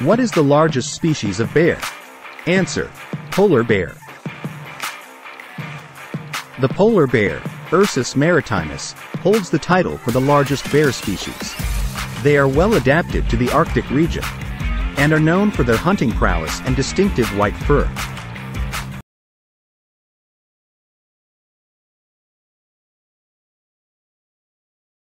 What is the largest species of bear? Answer. Polar bear. The polar bear, Ursus maritimus, holds the title for the largest bear species. They are well adapted to the Arctic region and are known for their hunting prowess and distinctive white fur.